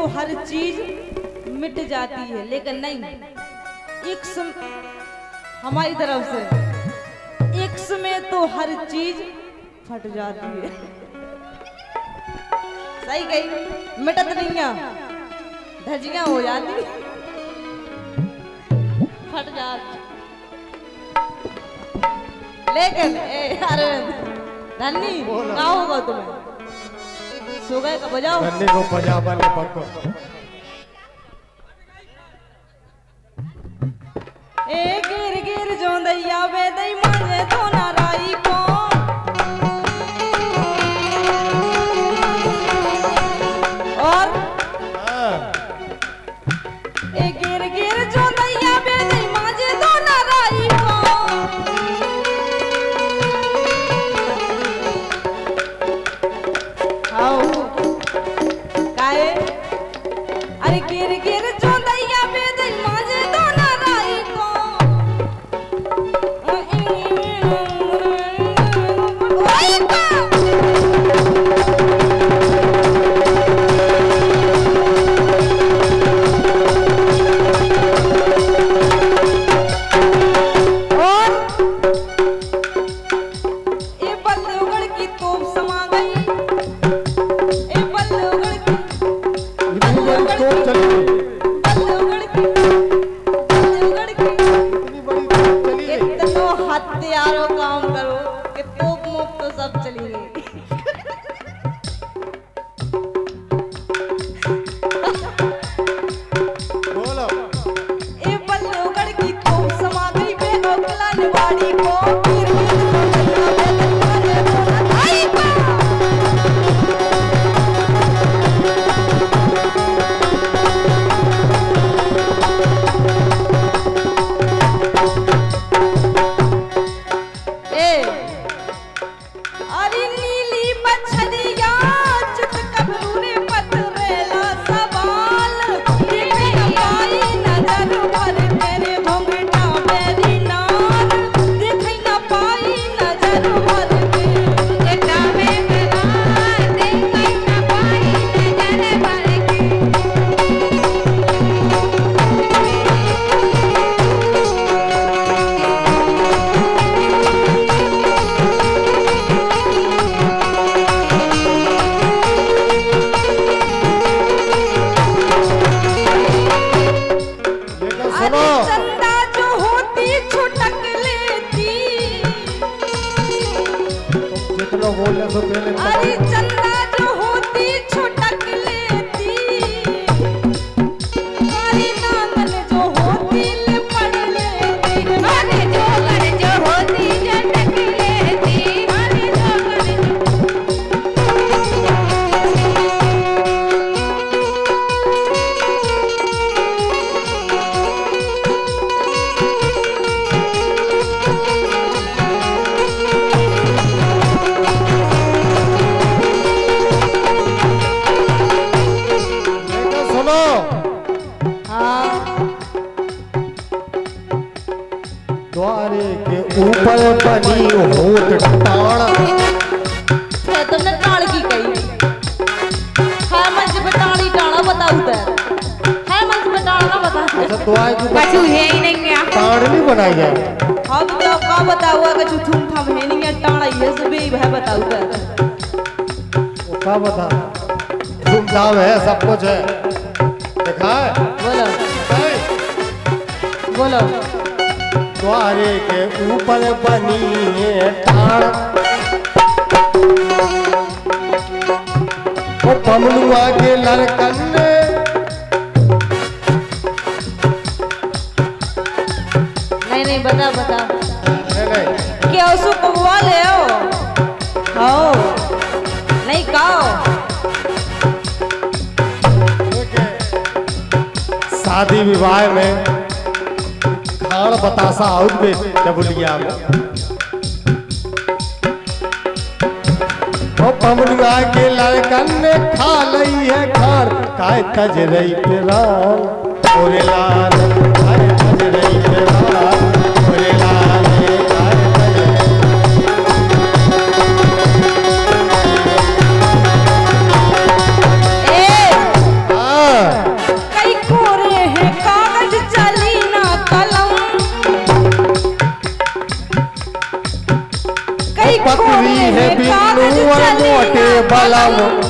तो हर चीज़ मिट जाती है लेकिन नहीं। इक्स हमारी तरफ़ से इक्स में तो हर चीज़ फट जाती है। सही कही। मिटत नहीं है। धजियाँ हो जाती। फट जाती। लेकिन ए अरविंद धन्नी क्या होगा तुम्हें। सो गए का बजाओ? गन्ने को पजामा ने पक्को ए गिर गिर जो दैया वे दई माने तो अरे गिर Anybody. 哎。बताऊ है। मंच पे टाणा बता अच्छा के ऊपर कछु है ही नहीं क्या? टाण नहीं बनाई है। हाँ तो का बताऊ अगर जो तुम थम है नहीं है टाणा ये सब ही है बताऊ ते क्या बता? धूमधाम है सब कुछ है। देखा है? बोलो। है? बोलो। द्वारे के ऊपर बनी है टाण वो बमनुआ के लड़कन क्या उसको कबुआ ले आओ। नहीं खाओ। शादी विवाह में खान बतासा आउट में डबुलिया में। ओ पमनुआ के लड़कन ने खा लई है खान काय तज रही पिरान ओरे लाल। पकड़ी है बिल्लू और मोटे बलम।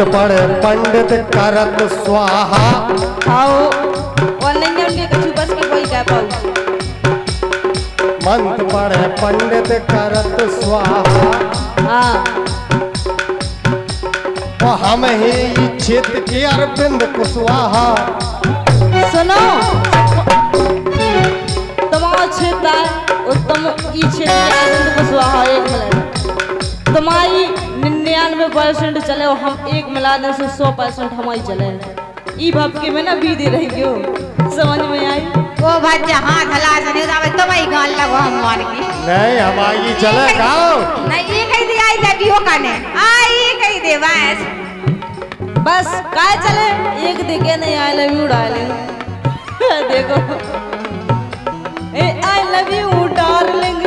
मंत्र पढ़ पंडित करत स्वाहा। आओ ऑनलाइन हमने कछु बस के कोई कह पाऊ मंत्र पढ़ पंडित करत स्वाहा। हाँ। और हम ही इच्छित के अरविंद कुशवाहा सुनो। तुम्हारा क्षेत्र है और तुम ई क्षेत्र निन्यानवे परसेंट चले और हम एक मिला दें से सौ परसेंट हमारी चले। ई भपके में ना भी दे रही क्यों समझ में आई? वो भज्जा हाथ हला सने उदावे तो भाई गाल लगो हम मान की। नहीं हमारी चले गाओ नहीं ये कही दे आई जबियो कने। आई कही दे बस। बस काय चले? एक देखे नहीं आई लव यू डार्लिंग देखो। ए I love you darling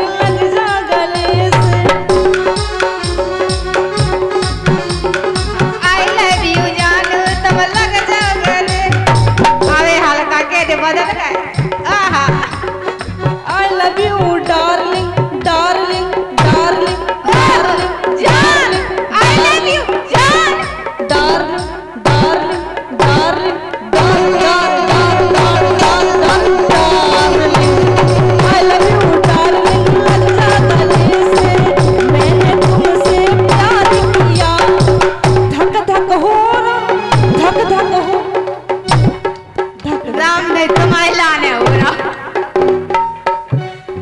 Ram ने तुम्हारे लाने हो रहा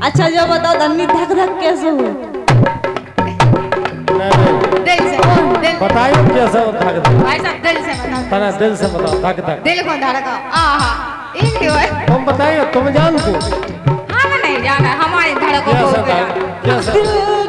अच्छा जो बताओ धन्नी धक धक कैसे हो दिल से बताइए कैसे थक थक भाई साहब दिल से बताओ। तना दिल से बताओ थक थक दिल को धड़का आहा एक क्यों है। तुम बताइए तुम जानते हो? हम नहीं जाना हमारी धड़कों को कैसे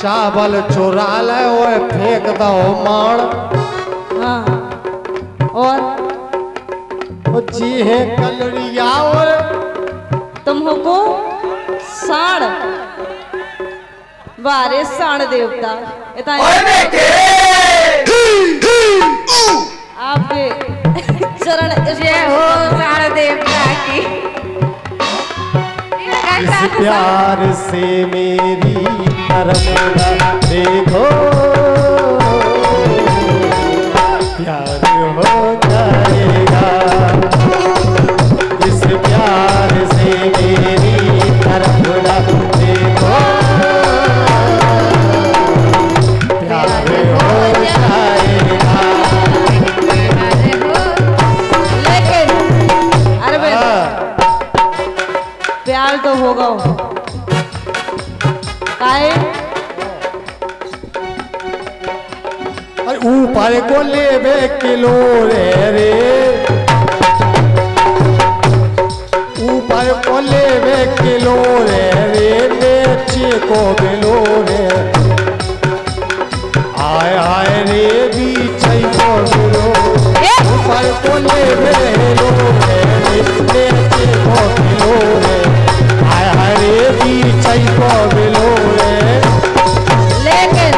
चावल चुरा ले और फेंक दो मार हाँ और? वो जी है कलरिया और तुम हो साण बारे साण देवता इतना आपके चरण जय हो सारा देवता की। इस प्यार से मेरी तरफ़ देखो। काल तो होगा काहे? अरे ऊपर को ले बे किलो रे रे? ऊपर को ले बे किलो रे रे? बेचे को बिलो रे। आए आए रे बीच को बिलो ऊपर को ले बे किलो रे? बेचे को हमको मिलोगे लेकिन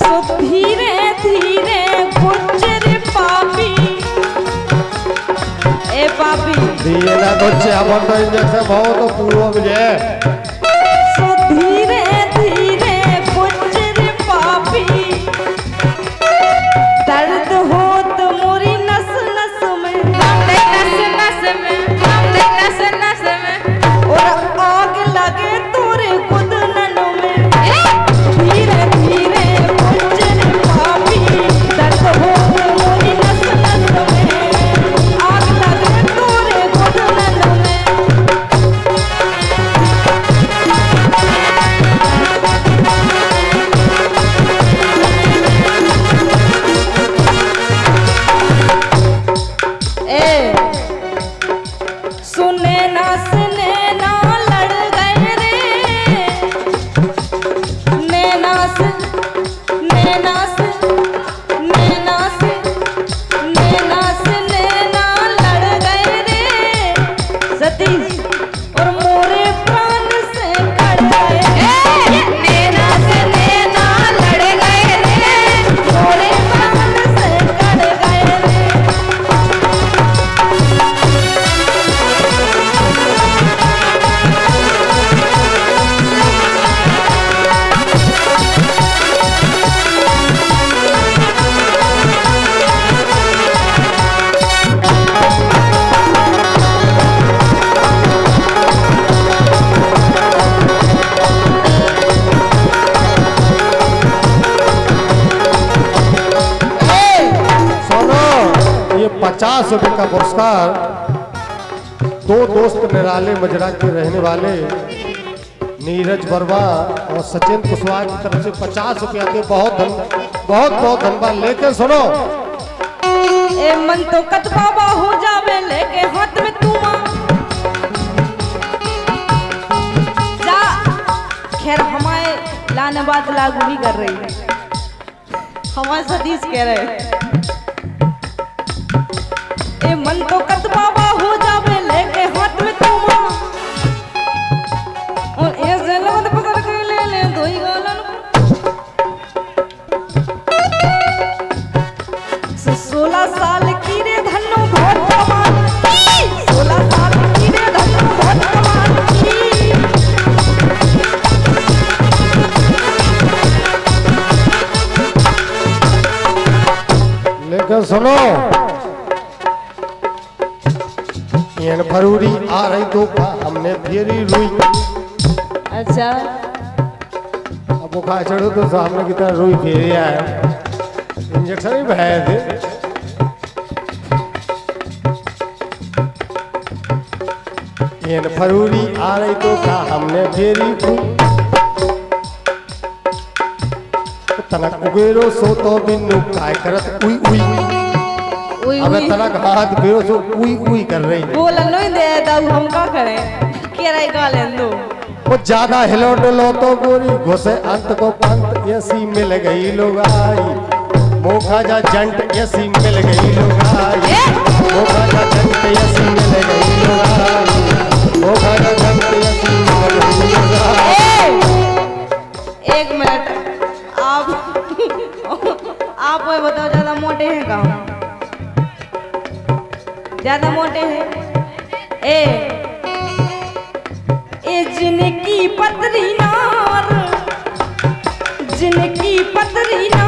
सो धीरे धीरे गुजर पापी। ए पापी। धीरे ना गुजर अपन तो इंजेक्शन भाव तो पूर्व में पचास रुपए का पुरस्कार दो दोस्त निराले मजरा के रहने वाले नीरज वर्मा और सचिन कुशवाहा की तरफ़ से पचास रुपया के बहुत धन, बहुत बहुत धन्यवाद लेके सुनो। ए मन तो कत बाबा हो जावे, लेके हाथ में तू जा, खैर हमारे लाने बात लागू नहीं कर रही है। हमारे सतीश कह रहे हैं। मन तो कत फरूरी आ रही तो हमने फेरी रुई। अच्छा। अब बुखार चढ़ो तो सामने की तरह रुई फेरी आया इंजेक्शन ही बहाए थे। ये फरूरी आ रही तो का हमने फेरी रुई। तनक उगेरो सो तो बिन्नु काय करत उई उई। अबे तनक हाथ बेरो सो उई उई कर रही है। बोलन नहीं दे दाऊ हम का करें? के रही गालें दो वो ज़्यादा हिलो डुलो तो गोरी घुसे अंत को पंत ऐसी मिल गई लोग आई मोखा जा जंट ऐसी मिल गई लोग आई मोखा जा जंट ऐसी मिल गई लोग आई मोखा जा जंट ऐसी मिल गई लोग आई ए, एक मिनट। आप आप वो बताओ ज़्यादा मोटे हैं कहाँ? ज़्यादा मोटे हैं। ए ए जिनकी पतरी नार जिनकी पतरी नार।